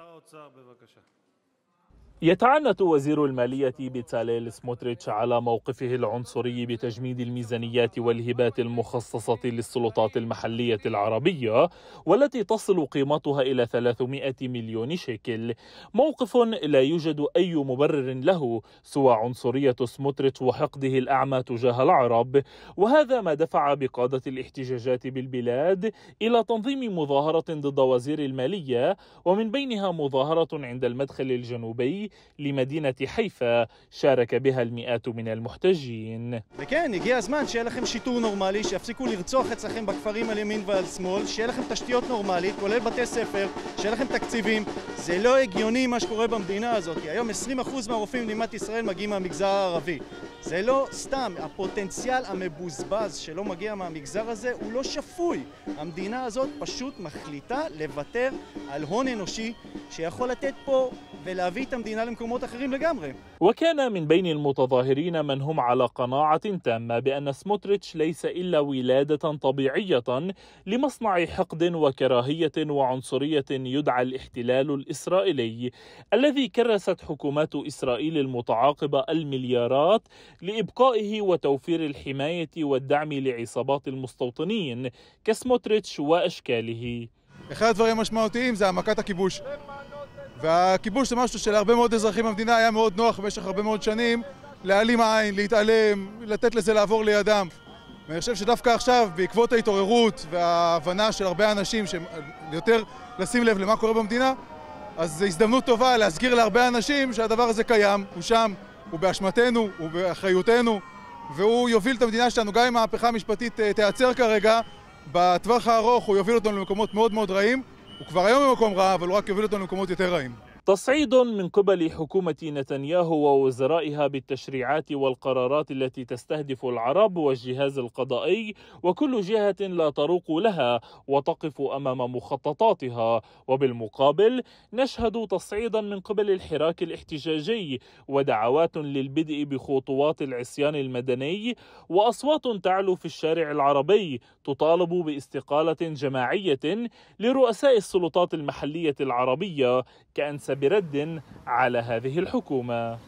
שר האוצר, בבקשה. يتعنت وزير المالية بتاليل سموتريتش على موقفه العنصري بتجميد الميزانيات والهبات المخصصة للسلطات المحلية العربية والتي تصل قيمتها إلى 300 مليون شيكل. موقف لا يوجد أي مبرر له سوى عنصرية سموتريتش وحقده الأعمى تجاه العرب وهذا ما دفع بقادة الاحتجاجات بالبلاد إلى تنظيم مظاهرة ضد وزير المالية ومن بينها مظاهرة عند المدخل الجنوبي لمدينة حيفا شارك بها المئات من المحتجين וכן, הגיע הזמן שיהיה לכם שיטור נורמלי, שיפסיקו לרצוח אצלכם בכפרים על ימין ועל שמאל, שיהיה לכם תשתיות נורמלית, כולל בתי ספר, שיהיה לכם תקציבים. זה לא הגיוני מה שקורה במדינה הזאת. היום 20% מהרופאים במדינת ישראל מגיעים מהמגזר הערבי. זה לא סתם, הפוטנציאל המבוזבז שלא מגיע מהמגזר הזה הוא לא שפוי. המדינה הזאת פשוט מחליטה לוותר על הון אנושי שיכול לתת פה ולהביא את המדינה למקומות אחרים לגמרי. وكان من بين المتظاهرين من هم على قناعة تامة بأن سموتريتش ليس إلا ولادة طبيعية لمصنع حقد وكراهية وعنصرية يدعى الاحتلال الإسرائيلي الذي كرست حكومات إسرائيل المتعاقبة المليارات لإبقائه وتوفير الحماية والدعم لعصابات المستوطنين كسموتريتش وأشكاله אחד הדברים המשמעותיים זה העמקת הכיבוש. והכיבוש זה משהו שלהרבה מאוד אזרחים במדינה היה מאוד נוח במשך הרבה מאוד שנים להעלים עין, להתעלם, לתת לזה לעבור לידם. ואני חושב שדווקא עכשיו, בעקבות ההתעוררות וההבנה של הרבה אנשים שיותר לשים לב למה קורה במדינה, אז זו הזדמנות טובה להסגיר להרבה אנשים שהדבר הזה קיים, הוא שם, הוא באשמתנו, הוא באחריותנו, והוא יוביל את המדינה שלנו, גם אם המהפכה המשפטית תיעצר כרגע, בטווח הארוך הוא יוביל אותנו למקומות מאוד מאוד רעים. הוא כבר היום במקום רע, אבל הוא רק יוביל אותנו למקומות יותר רעים. تصعيد من قبل حكومة نتنياهو ووزرائها بالتشريعات والقرارات التي تستهدف العرب والجهاز القضائي وكل جهة لا تروق لها وتقف أمام مخططاتها. وبالمقابل نشهد تصعيدا من قبل الحراك الاحتجاجي ودعوات للبدء بخطوات العصيان المدني وأصوات تعلو في الشارع العربي تطالب باستقالة جماعية لرؤساء السلطات المحلية العربية كأنسب برد على هذه الحكومة.